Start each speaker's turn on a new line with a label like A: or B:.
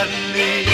A: suddenly